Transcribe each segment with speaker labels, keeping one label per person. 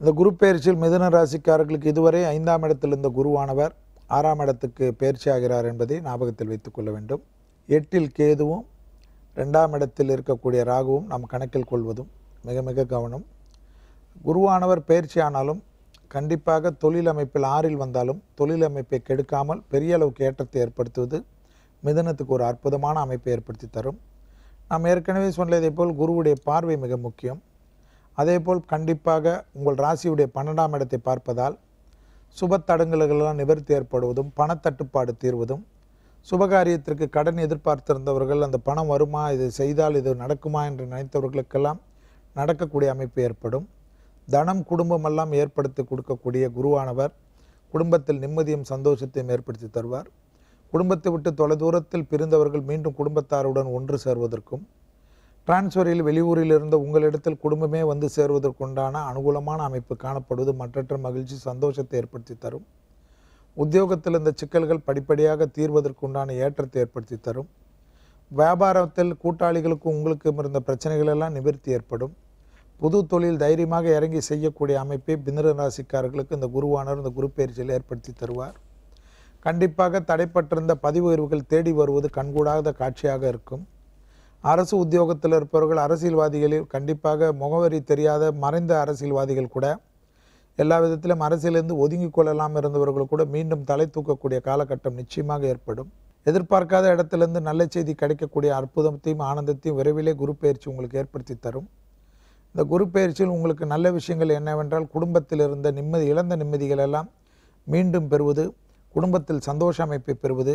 Speaker 1: இந்த குரு பயிற்சியில் மிதுன ராசிக்காரர்களுக்கு இதுவரை ஐந்தாம் இடத்தில் இருந்த குருவானவர் ஆறாம் இடத்துக்கு பயிற்சி ஆகிறார் என்பதை ஞாபகத்தில் வைத்துக்கொள்ள வேண்டும். எட்டில் கேதுவும் ரெண்டாம் இடத்தில் இருக்கக்கூடிய ராகுவும் நாம் கணக்கில் கொள்வதும் மிக மிக கவனம். குருவானவர் பயிற்சி ஆனாலும் கண்டிப்பாக தொழில் அமைப்பில் ஆறில் வந்தாலும் தொழில் அமைப்பை கெடுக்காமல் பெரிய அளவுக்கு ஏற்றத்தை ஏற்படுத்துவது மிதனத்துக்கு ஒரு அற்புதமான அமைப்பை ஏற்படுத்தி தரும். நாம் ஏற்கனவே சொன்னதை போல் குருவுடைய பார்வை மிக முக்கியம். அதேபோல் கண்டிப்பாக உங்கள் ராசியுடைய பன்னெண்டாம் இடத்தை பார்ப்பதால் சுப தடங்கல்களெல்லாம் நிவர்த்தி ஏற்படுவதும் பணத்தட்டுப்பாடு தீர்வதும் சுபகாரியத்திற்கு கடன் எதிர்பார்த்திருந்தவர்கள் அந்த பணம் வருமா இது செய்தால் இது நடக்குமா என்று நினைத்தவர்களுக்கெல்லாம் நடக்கக்கூடிய அமைப்பு ஏற்படும். தனம் குடும்பமெல்லாம் ஏற்படுத்தி கொடுக்கக்கூடிய குருவானவர் குடும்பத்தில் நிம்மதியும் சந்தோஷத்தையும் ஏற்படுத்தி தருவார். குடும்பத்தை விட்டு தொலைதூரத்தில் பிரிந்தவர்கள் மீண்டும் குடும்பத்தாருடன் ஒன்று சேர்வதற்கும் டிரான்ஸ்வரில் வெளியூரில் இருந்த உங்களிடத்தில் குடும்பமே வந்து சேர்வதற்குண்டான அனுகூலமான அமைப்பு காணப்படுவது மற்றற்ற மகிழ்ச்சி சந்தோஷத்தை ஏற்படுத்தி தரும். உத்தியோகத்தில் இந்த சிக்கல்கள் படிப்படியாக தீர்வதற்குண்டான ஏற்றத்தை ஏற்படுத்தி தரும். வியாபாரத்தில் கூட்டாளிகளுக்கும் உங்களுக்கும் இருந்த பிரச்சனைகளெல்லாம் நிவர்த்தி ஏற்படும். புது தொழில் தைரியமாக இறங்கி செய்யக்கூடிய அமைப்பை பின்னர ராசிக்காரர்களுக்கு இந்த குருவானர் இந்த குரு பயிற்சியில் ஏற்படுத்தி தருவார். கண்டிப்பாக தடைப்பட்டிருந்த பதிவு உயர்வுகள் தேடி வருவது கண்கூடாத காட்சியாக இருக்கும். அரசு உத்தியோகத்தில் இருப்பவர்கள் அரசியல்வாதிகளில் கண்டிப்பாக முகவரி தெரியாத மறைந்த அரசியல்வாதிகள் கூட எல்லா விதத்திலும் அரசியலிருந்து ஒதுங்கி கொள்ளலாம் இருந்தவர்கள் கூட மீண்டும் தலை தூக்கக்கூடிய காலகட்டம் நிச்சயமாக ஏற்படும். எதிர்பார்க்காத இடத்திலிருந்து நல்ல செய்தி கிடைக்கக்கூடிய அற்புதத்தையும் ஆனந்தத்தையும் விரைவிலே குரு பயிற்சி உங்களுக்கு ஏற்படுத்தி தரும். இந்த குரு பயிற்சியில் உங்களுக்கு நல்ல விஷயங்கள் என்னவென்றால் குடும்பத்தில் இருந்த நிம்மதி இழந்த நிம்மதிகள் எல்லாம் மீண்டும் பெறுவது குடும்பத்தில் சந்தோஷ அமைப்பை பெறுவது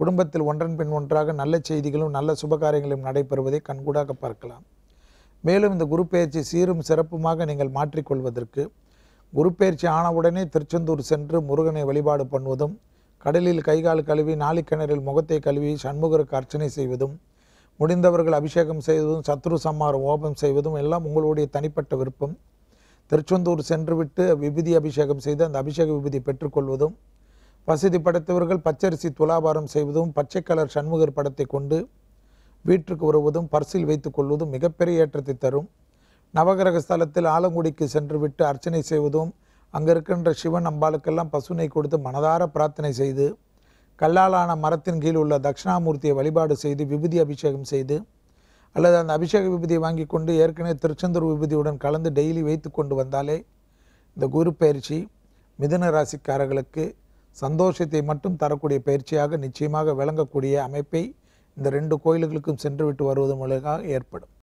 Speaker 1: குடும்பத்தில் ஒன்றன் பின் ஒன்றாக நல்ல செய்திகளும் நல்ல சுபகாரியங்களும் நடைபெறுவதை கண்கூடாக பார்க்கலாம். மேலும் இந்த குரு பயிற்சி சீரும் சிறப்புமாக நீங்கள் மாற்றிக்கொள்வதற்கு குரு பயிற்சி ஆனவுடனே திருச்செந்தூர் சென்று முருகனை வழிபாடு பண்ணுவதும் கடலில் கைகால் கழுவி நாளிக்கிணறில் முகத்தை கழுவி சண்முகருக்கு அர்ச்சனை செய்வதும் முடிந்தவர்கள் அபிஷேகம் செய்வதும் சத்ரு சம்மாரம் ஓபம் செய்வதும் எல்லாம் உங்களுடைய தனிப்பட்ட விருப்பம். திருச்செந்தூர் சென்றுவிட்டு விபூதி அபிஷேகம் செய்து அந்த அபிஷேக விபூதி பெற்றுக்கொள்வதும் வசதி படைத்தவர்கள் பச்சரிசி துலாபாரம் செய்வதும் பச்சை கலர் சண்முகர் படத்தை கொண்டு வீட்டுக்கு வருவதும் பர்சில் வைத்துக் கொள்வதும் மிகப்பெரிய ஏற்றத்தை தரும். நவகிரக ஸ்தலத்தில் ஆலங்குடிக்கு சென்று விட்டு அர்ச்சனை செய்வதும் அங்கே இருக்கின்ற சிவன் அம்பாளுக்கெல்லாம் பசுனை கொடுத்து மனதார பிரார்த்தனை செய்து கல்லாலான மரத்தின் கீழ் உள்ள தட்சிணாமூர்த்தியை வழிபாடு செய்து விபூதி அபிஷேகம் செய்து அல்லது அந்த அபிஷேக விபூதியை வாங்கி கொண்டு ஏற்கனவே திருச்செந்தூர் விபூதியுடன் கலந்து டெய்லி வைத்து கொண்டு வந்தாலே இந்த குரு பயிற்சி மிதுன ராசிக்காரர்களுக்கு சந்தோஷத்தை மட்டும் தரக்கூடிய பயிற்சியாக நிச்சயமாக விளங்கக்கூடிய அமைப்பை இந்த ரெண்டு கோயில்களுக்கும் சென்றுவிட்டு வருவது மூலமாக ஏற்படும்.